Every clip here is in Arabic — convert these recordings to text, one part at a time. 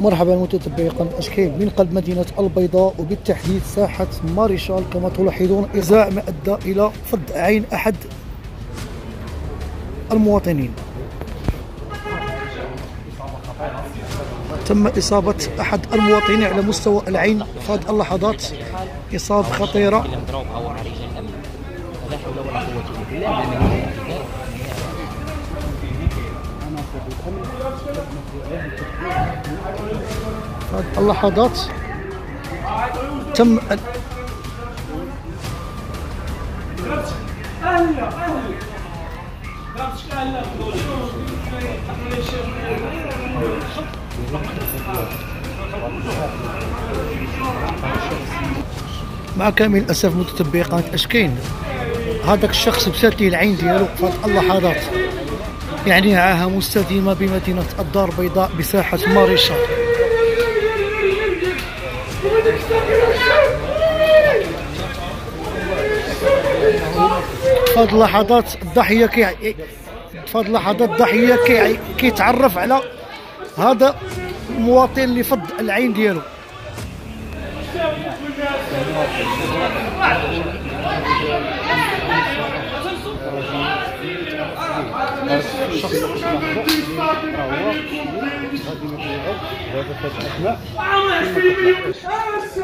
مرحبا متتبعي أشكال من قلب مدينة البيضاء وبالتحديد ساحة ماريشال كما تلاحظون إزاء ما أدى إلى فض عين أحد المواطنين. تم إصابة أحد المواطنين على مستوى العين في هذه اللحظات. إصابة خطيرة. اللحظات تم مع كامل الأسف متتبعي قناة إشكين هذاك الشخص بسات لي العين ديالو في اللحظات يعني عاهه مستديمه بمدينة الدار البيضاء بساحة ماريشال. هذه اللحظات الضحية كي هذه اللحظات الضحية كي كيتعرف على هذا المواطن اللي فض العين ديالو. الشخص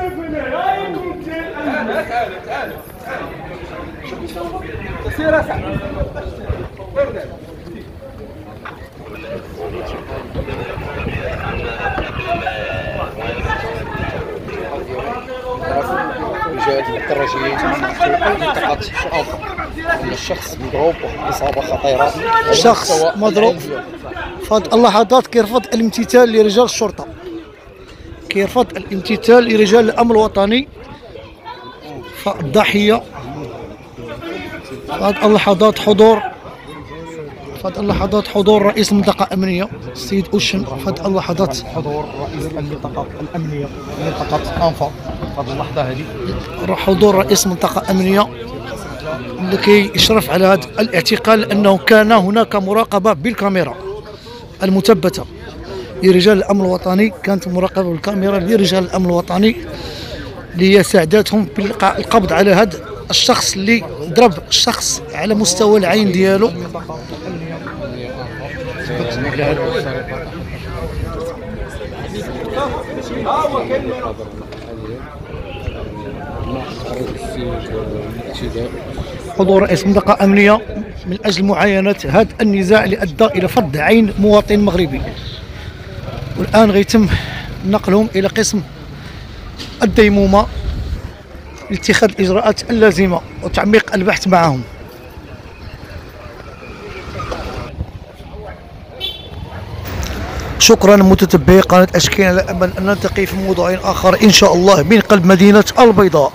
إصابة خطيرة. على شخص مستوى مضروب. العين ديالو. في هذه اللحظات كيرفض الامتثال لرجال الشرطة. كيرفض الامتثال لرجال الأمن الوطني. فالضحية في هذه اللحظات حضور. في هذه اللحظات حضور رئيس المنطقة الأمنية السيد أوشن. في هذه اللحظات حضور رئيس المنطقة الأمنية منطقة أنفا. في هذه اللحظة هذه. حضور رئيس المنطقة الأمنية لكي يشرف على هذا الاعتقال لأنه كان هناك مراقبة بالكاميرا المثبتة. لرجال الأمن الوطني كانت مراقبة بالكاميرا لرجال الأمن الوطني ليساعدتهم بالقبض على هذا الشخص اللي ضرب الشخص على مستوى العين ديالو. حضور رئيس منطقة أمنية من أجل معاينة هذا النزاع اللي أدى إلى فض عين مواطن مغربي. والآن غيتم نقلهم إلى قسم الديمومة. لاتخاذ الإجراءات اللازمة وتعميق البحث معهم. شكرا متتبعي قناة أشكين على أمل أن نلتقي في موضوع آخر إن شاء الله من قلب مدينة البيضاء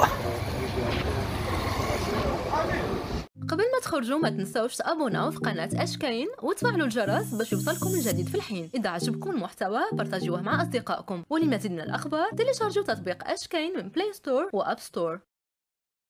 قبل ما تخرجوا ما تنساوش تابوناو في قناة أشكاين وتفعلوا الجرس باش يوصلكم الجديد في الحين. إذا عجبكم المحتوى بارتاجيوه مع أصدقائكم. ولمزيد من الأخبار تيليشارجوا تطبيق أشكاين من بلاي ستور وأب ستور